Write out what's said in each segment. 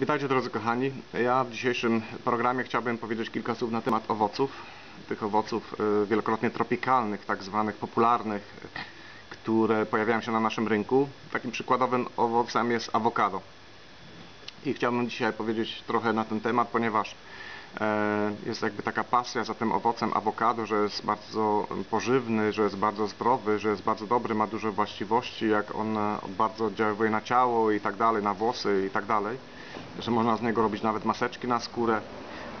Witajcie drodzy kochani. Ja w dzisiejszym programie chciałbym powiedzieć kilka słów na temat owoców. Tych owoców y, wielokrotnie tropikalnych, tak zwanych popularnych, które pojawiają się na naszym rynku. Takim przykładowym owocem jest awokado. I chciałbym dzisiaj powiedzieć trochę na ten temat, ponieważ jest jakby taka pasja za tym owocem awokado, że jest bardzo pożywny, że jest bardzo zdrowy, że jest bardzo dobry, ma dużo właściwości, jak on e, bardzo oddziaływuje na ciało i tak dalej, na włosy i tak dalej, że można z niego robić nawet maseczki na skórę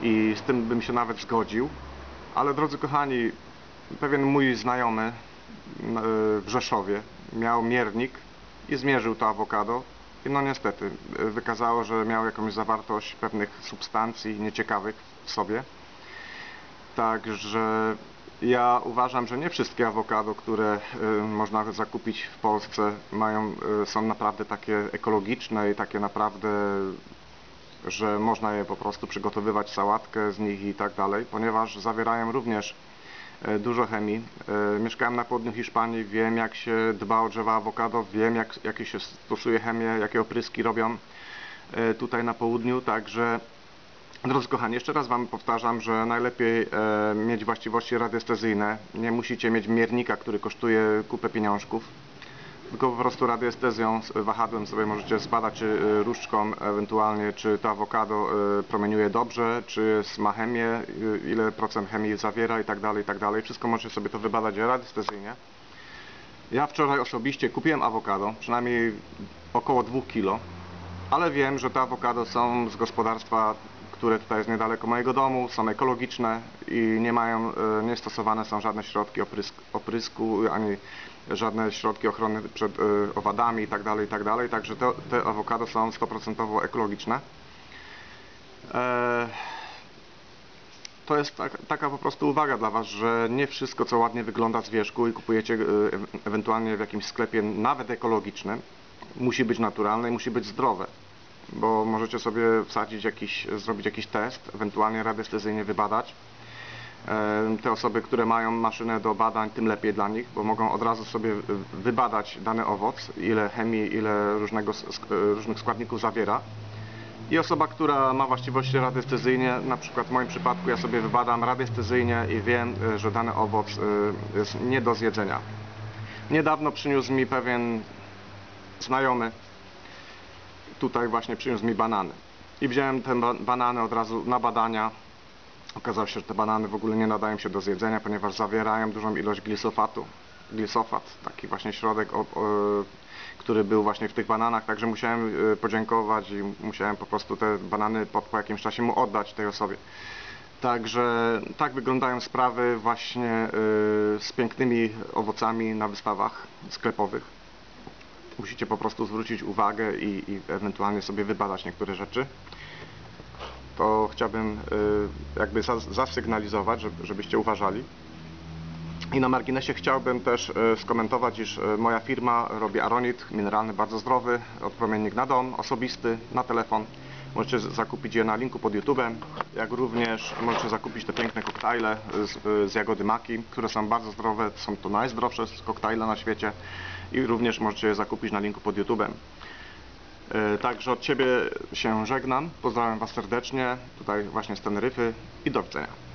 i z tym bym się nawet zgodził. Ale drodzy kochani, pewien mój znajomy e, w Rzeszowie miał miernik i zmierzył to awokado no niestety y, wykazało, że miał jakąś zawartość pewnych substancji nieciekawych w sobie. Także ja uważam, że nie wszystkie awokado, które y, można zakupić w Polsce mają, y, są naprawdę takie ekologiczne i takie naprawdę, że można je po prostu przygotowywać sałatkę z nich i tak dalej, ponieważ zawierają również E, dużo chemii. E, mieszkałem na południu Hiszpanii, wiem jak się dba o drzewa awokado, wiem jak, jakie się stosuje chemię, jakie opryski robią e, tutaj na południu, także Drodzy kochani, jeszcze raz Wam powtarzam, że najlepiej e, mieć właściwości radiestezyjne. Nie musicie mieć miernika, który kosztuje kupę pieniążków tylko po prostu radiestezją, wahadłem sobie możecie zbadać, czy y, różdżką ewentualnie, czy to awokado y, promieniuje dobrze, czy ma chemię, y, ile procent chemii zawiera i tak dalej, i tak dalej. Wszystko możecie sobie to wybadać radiestezyjnie. Ja wczoraj osobiście kupiłem awokado, przynajmniej około 2 kg, ale wiem, że te awokado są z gospodarstwa, które tutaj jest niedaleko mojego domu, są ekologiczne i nie mają, nie stosowane są żadne środki oprysk, oprysku, ani żadne środki ochrony przed y, owadami itd., tak itd. Tak także te, te awokado są 100% ekologiczne. E, to jest tak, taka po prostu uwaga dla Was, że nie wszystko co ładnie wygląda z wierzchu i kupujecie ewentualnie w jakimś sklepie nawet ekologicznym musi być naturalne i musi być zdrowe bo możecie sobie wsadzić jakiś, zrobić jakiś test, ewentualnie radiestezyjnie wybadać te osoby, które mają maszynę do badań, tym lepiej dla nich, bo mogą od razu sobie wybadać dany owoc, ile chemii, ile różnego, różnych składników zawiera. I osoba, która ma właściwości radiestezyjne, na przykład w moim przypadku ja sobie wybadam radiestezyjnie i wiem, e, że dany owoc e, jest nie do zjedzenia. Niedawno przyniósł mi pewien znajomy, tutaj właśnie przyniósł mi banany. I wziąłem te banany od razu na badania, Okazało się, że te banany w ogóle nie nadają się do zjedzenia, ponieważ zawierają dużą ilość glisofatu. Glisofat, taki właśnie środek, o, o, który był właśnie w tych bananach, także musiałem e, podziękować i musiałem po prostu te banany po, po jakimś czasie mu oddać tej osobie. Także tak wyglądają sprawy właśnie y, z pięknymi owocami na wystawach sklepowych. Musicie po prostu zwrócić uwagę i, i ewentualnie sobie wybadać niektóre rzeczy to chciałbym y, jakby zasygnalizować, żebyście uważali. I na marginesie chciałbym też y, skomentować, iż y, moja firma robi aronit mineralny bardzo zdrowy, odpromiennik na dom, osobisty, na telefon. Możecie zakupić je na linku pod YouTube'em, jak również możecie zakupić te piękne koktajle z, z jagody maki, które są bardzo zdrowe, są to najzdrowsze koktajle na świecie i również możecie je zakupić na linku pod YouTube'em. E, także od Ciebie się żegnam. Pozdrawiam Was serdecznie. Tutaj właśnie z Teneryfy i do widzenia.